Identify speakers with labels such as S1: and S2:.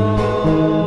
S1: Senhor.